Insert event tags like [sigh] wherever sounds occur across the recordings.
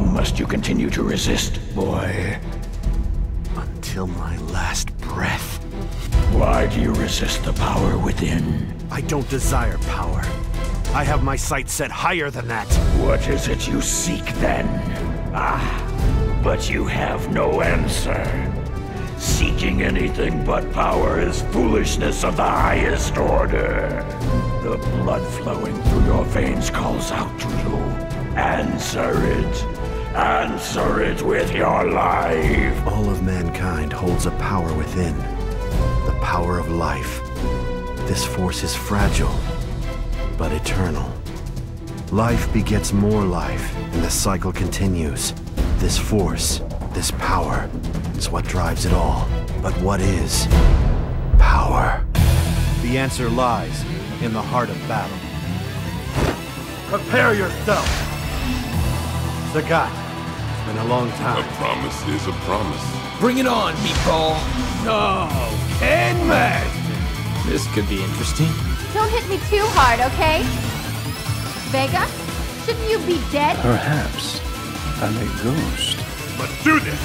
long must you continue to resist, boy? Until my last breath. Why do you resist the power within? I don't desire power. I have my sights set higher than that. What is it you seek then? Ah, but you have no answer. Seeking anything but power is foolishness of the highest order. The blood flowing through your veins calls out to you. Answer it. Answer it with your life. All of mankind holds a power within. The power of life. This force is fragile, but eternal. Life begets more life, and the cycle continues. This force, this power, is what drives it all. But what is power? The answer lies in the heart of battle. Prepare yourself! Sagat, it's been a long time. A promise is a promise. Bring it on, meatball. No! Ken Master! This could be interesting. Don't hit me too hard, okay? Vega, shouldn't you be dead? Perhaps I'm a ghost. Let's do this!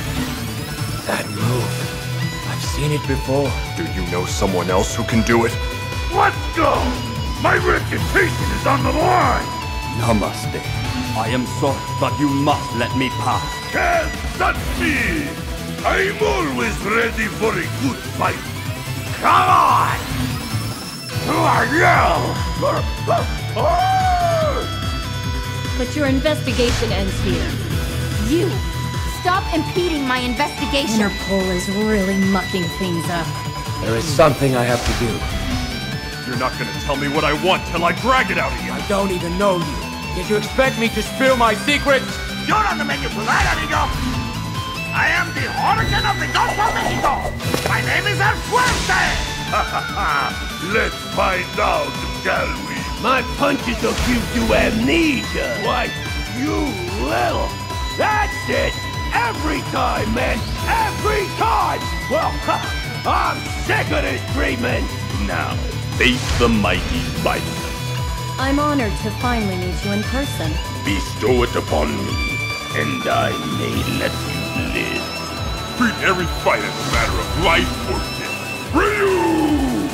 That move. I've seen it before. Do you know someone else who can do it? Let's go! My reputation is on the line! Namaste. I am sorry, but you must let me pass. Can't touch me! I'm always ready for a good fight. Come on! Who are you? But your investigation ends here. You! Stop impeding my investigation! Interpol is really mucking things up. There is something I have to do. You're not gonna tell me what I want till I drag it out of you. I don't even know you. Did you expect me to spill my secrets? You're on the menu tonight, amigo! I am the origin of the Gulf of Mexico! My name is El Fuerte! [laughs] Let's find out, shall we? My punches will give you amnesia! Why, you little... That's it! Every time, man! Every time! Well, [laughs] I'm sick of this treatment! Now, face the mighty bison. I'm honored to finally meet you in person. Bestow it upon me, and I may let you live. Treat every fight as a matter of life or death. Ryu!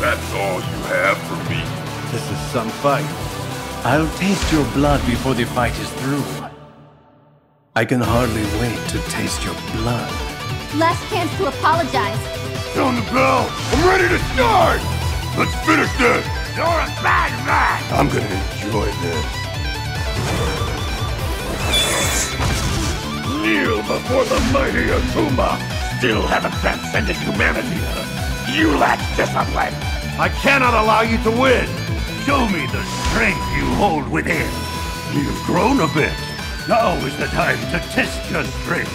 That's all you have for me. This is some fight. I'll taste your blood before the fight is through. I can hardly wait to taste your blood. Last chance to apologize. Sound the bell! I'm ready to start! Let's finish this! You're a bad man! I'm gonna enjoy this. Kneel before the mighty Akuma! Still haven't transcended humanity. You lack discipline! I cannot allow you to win! Show me the strength you hold within! You've grown a bit. Now is the time to test your strength.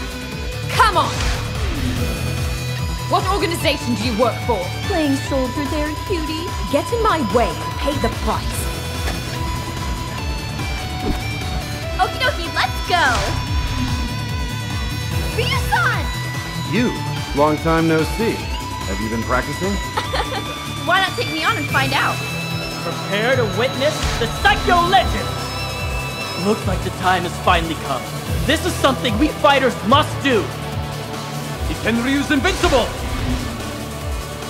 Come on! What organization do you work for? Playing soldier there, cutie. Get in my way and pay the price. Okie dokie, let's go! Ryu-san! You? Long time no see. Have you been practicing? [laughs] Why not take me on and find out? Prepare to witness the Psycho Legend! Looks like the time has finally come. This is something we fighters must do! Ikenryu's invincible!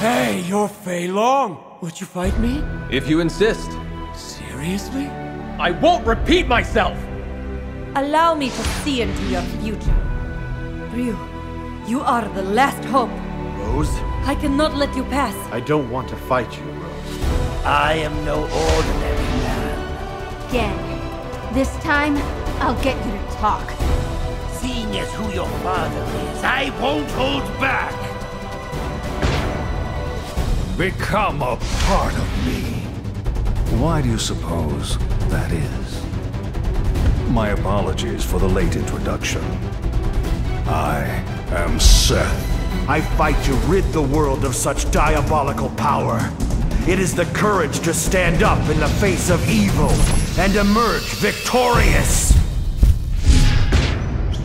Hey, you're Fei Long! Would you fight me? If you insist. Seriously? I won't repeat myself! Allow me to see into your future. Ryu, you are the last hope. Rose? I cannot let you pass. I don't want to fight you, Rose. I am no ordinary man. Again. This time, I'll get you to talk. Seeing as who your father is, I won't hold back. Become a part of me. Why do you suppose that is? My apologies for the late introduction. I am Seth. I fight to rid the world of such diabolical power. It is the courage to stand up in the face of evil and emerge victorious.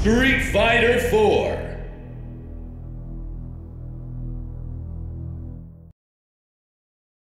Street Fighter 4